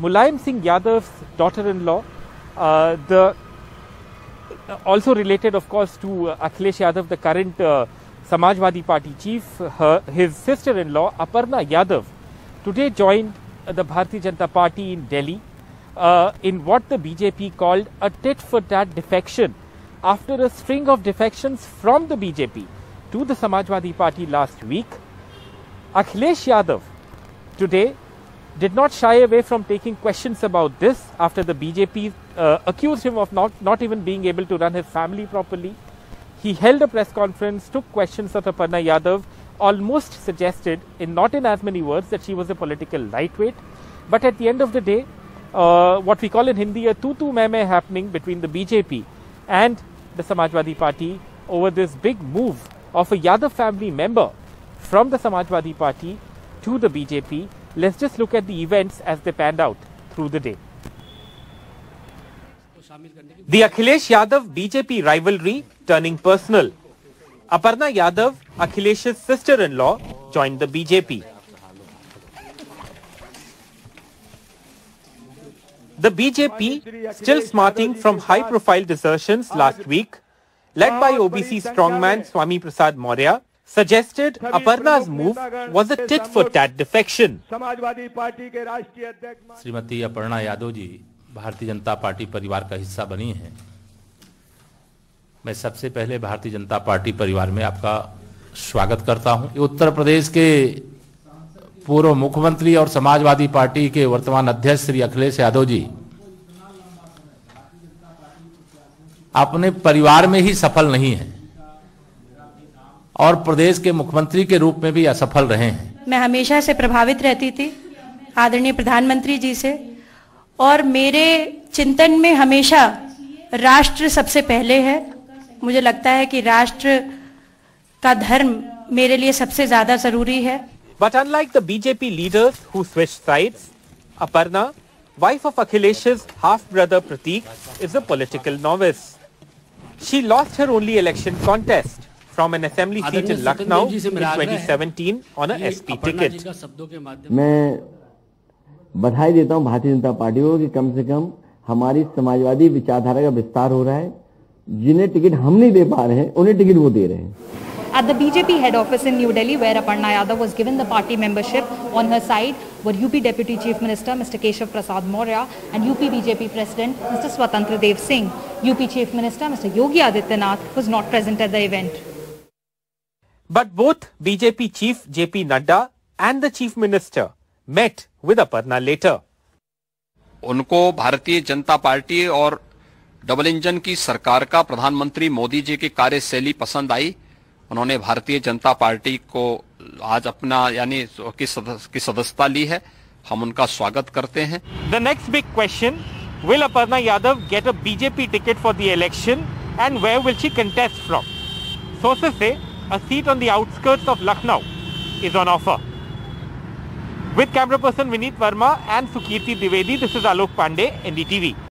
Mulayam Singh Yadav's daughter-in-law, uh, the also related, of course, to uh, Akhilesh Yadav, the current uh, Samajwadi Party chief, her, his sister-in-law Aparna Yadav, today joined the Bharatiya Janata Party in Delhi uh, in what the BJP called a tit-for-tat defection after a string of defections from the BJP to the Samajwadi Party last week. Akhilesh Yadav today did not shy away from taking questions about this after the BJP uh, accused him of not, not even being able to run his family properly. He held a press conference, took questions of Aparna Yadav, almost suggested, in not in as many words, that she was a political lightweight. But at the end of the day, uh, what we call in Hindi a tutu happening between the BJP and the Samajwadi Party over this big move of a Yadav family member from the Samajwadi Party to the BJP. Let's just look at the events as they panned out through the day. The Akhilesh Yadav BJP rivalry turning personal. Aparna Yadav, Akhilesh's sister-in-law, joined the BJP. The BJP, still smarting from high-profile desertions last week, led by OBC strongman Swami Prasad Maurya, suggested Aparna's move was a tit-for-tat defection. Shrimati Aparna Yadav ji Bharatiya Janata party परिवार का हिस्सा बनी हैं। मैं सबसे पहले Bharatiya Janata party परिवार में आपका स्वागत करता हूँ। उत्तर प्रदेश के पूर्व मुख्यमंत्री और समाजवादी पार्टी के वर्तमान अध्यक्ष श्री अखिलेश यादव जी अपने परिवार में ही सफल नहीं है। और प्रदेश के मुख्यमंत्री के रूप में भी असफल रहे हैं। मैं हमेशा से प्रभावित रहती थी आदरणीय प्रधानमंत्री जी से और मेरे चिंतन में हमेशा राष्ट्र सबसे पहले है। मुझे लगता है कि राष्ट्र का धर्म मेरे लिए सबसे ज़्यादा ज़रूरी है। But unlike the BJP leaders who switch sides Aparna wife of Akhilesh's half brother Prateek is a political novice she lost her only election contest from an assembly seat in Lucknow in 2017 on a SP ticket. मैं बधाई देता हूँ Bharatiya Janata party को कि कम से कम हमारी समाजवादी विचारधारा का विस्तार हो रहा है जिन्हें टिकट हम नहीं दे पा रहे हैं उन्हें टिकट वो दे रहे हैं At the BJP head office in New Delhi, where Aparna Yadav was given the party membership, on her side were UP Deputy Chief Minister Mr. Keshav Prasad Maurya and UP BJP President Mr. Swatantra Dev Singh. UP Chief Minister Mr. Yogi Adityanath was not present at the event. But both BJP Chief JP Nadda and the Chief Minister met with Aparna later. उनको Bharatiya Janata party और double engine की सरकार का प्रधानमंत्री मोदी जी की कार्यशैली पसंद आई। उन्होंने भारतीय जनता पार्टी को आज अपना यानी की सदस्यता ली है। हम उनका स्वागत करते हैं। The next big question will Aparna Yadav get a BJP ticket for the election and where will she contest from sources से a seat on the outskirts of Lucknow is on offer. With camera person Vineet Verma and Sukirti Divedi, this is Alok Pandey, NDTV.